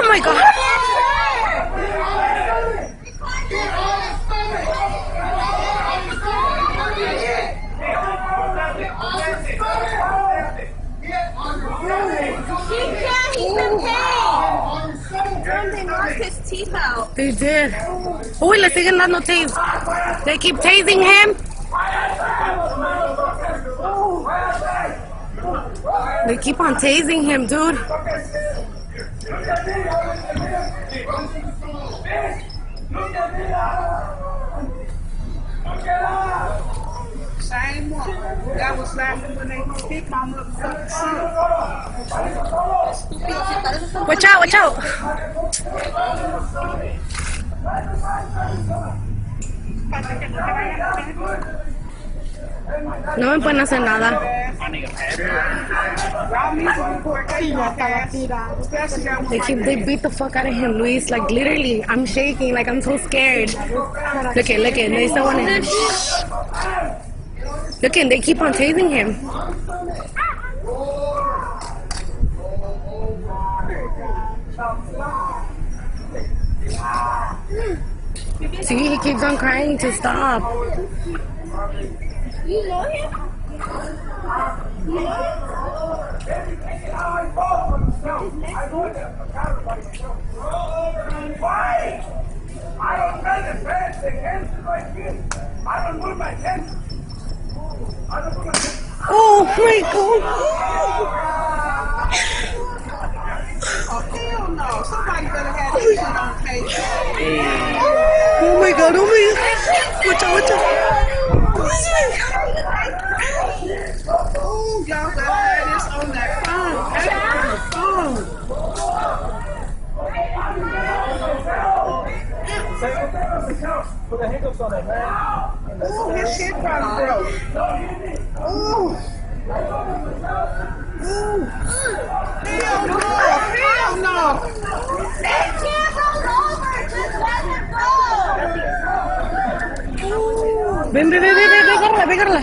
Oh my god! His teeth out. They did. Uy, le siguen no tape. They keep tasing him. They keep on tasing him, dude. Sang that was laughing when they big mom looked out, watch out. No me pueden hacer nada. They keep they beat the fuck out of him, Luis. Like literally, I'm shaking. Like I'm so scared. Look at, look. They still want him. Look at, they keep on tasing him. See, he keeps on crying to stop. You know him? I don't tell the fans they can't like this. I don't put my hands. I don't put my hands. Oh my god. Hell no. Somebody better have that shit on. Oh my god. Oh my god. Watch out, watch out. Ooh, y'all better have this on that phone. That's on the phone. Put the hiccups on it, man. Ooh, his shit probably broke. Ooh. Ooh. Hell no. Hell no. They can't roll over. Just let him go. Ven, ven, ven, ven, ven, agárrala, ven, agárrala.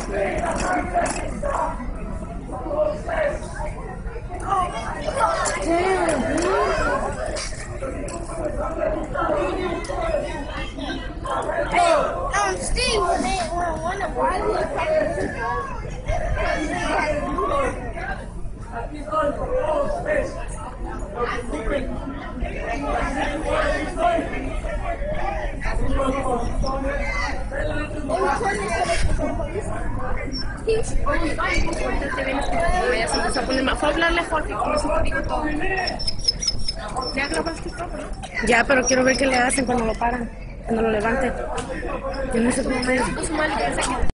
Steve, when they won a Ya, pero quiero ver qué le hacen cuando lo paran cuando lo levanten. Yo no sé cómo